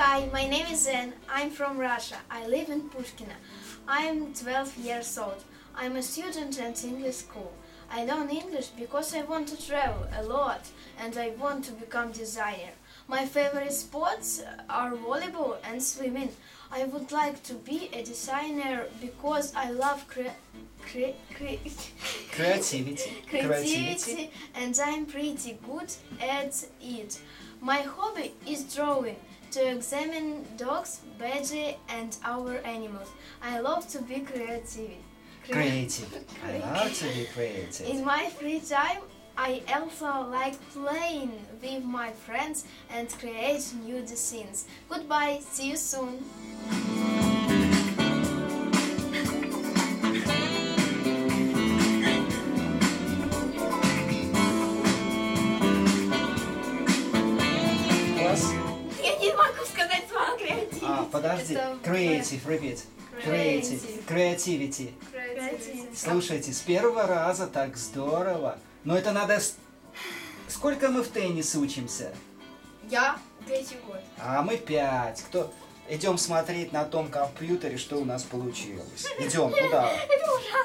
Hi, my name is Zen. I'm from Russia. I live in Pushkino. I'm 12 years old. I'm a student at English school. I learn English because I want to travel a lot and I want to become designer. My favorite sports are volleyball and swimming. I would like to be a designer because I love cre- cre- cre- Creativity. creativity and I'm pretty good at it. My hobby is drawing to examine dogs, badger and our animals. I love to be creative. Creative. I love to be creative. In my free time, I also like playing with my friends and create new designs. Goodbye, see you soon. А, подожди. Creative, repeat. Creative. Creativity. Креатив. Слушайте, с первого раза так здорово. Но это надо... Сколько мы в теннис учимся? Я третий год. А мы пять. Кто... Идем смотреть на том компьютере, что у нас получилось. Идем, куда? Это ужасно.